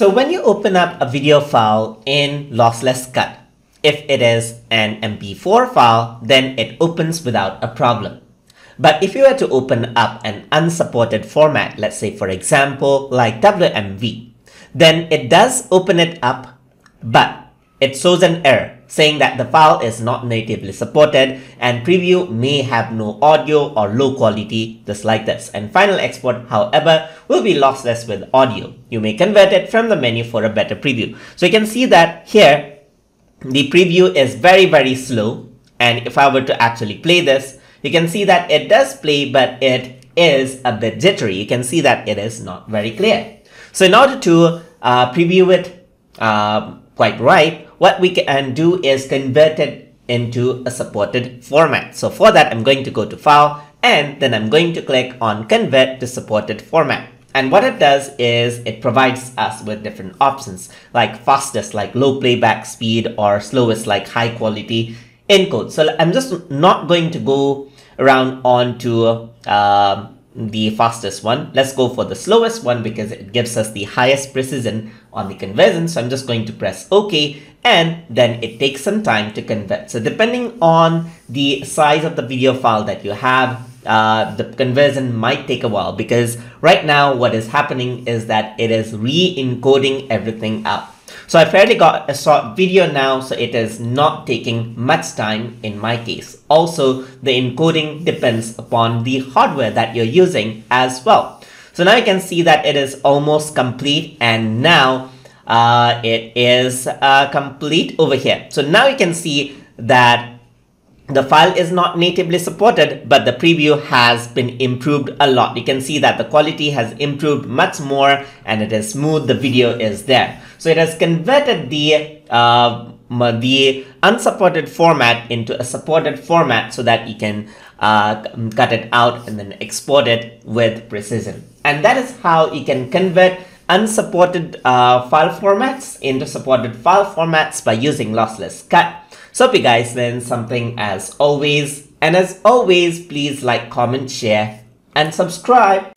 So when you open up a video file in Lossless Cut, if it is an MP4 file, then it opens without a problem. But if you were to open up an unsupported format, let's say for example, like WMV, then it does open it up, but it shows an error saying that the file is not natively supported and preview may have no audio or low quality just like this and final export however will be lossless with audio. You may convert it from the menu for a better preview. So you can see that here the preview is very very slow and if I were to actually play this you can see that it does play but it is a bit jittery. You can see that it is not very clear. So in order to uh, preview it uh, quite right, what we can do is convert it into a supported format. So for that, I'm going to go to File, and then I'm going to click on Convert to Supported Format. And what it does is it provides us with different options like fastest, like low playback speed or slowest, like high quality encode. So I'm just not going to go around onto uh, the fastest one. Let's go for the slowest one because it gives us the highest precision on the conversion. So I'm just going to press OK and then it takes some time to convert. So depending on the size of the video file that you have, uh, the conversion might take a while because right now what is happening is that it is re-encoding everything out. So I fairly got a short video now, so it is not taking much time in my case. Also, the encoding depends upon the hardware that you're using as well. So now you can see that it is almost complete and now uh, it is uh, complete over here. So now you can see that the file is not natively supported, but the preview has been improved a lot. You can see that the quality has improved much more and it is smooth. The video is there. So it has converted the uh, the unsupported format into a supported format so that you can uh, cut it out and then export it with precision. And that is how you can convert unsupported uh, file formats into supported file formats by using lossless cut. So hope you guys learned something as always. And as always, please like, comment, share, and subscribe.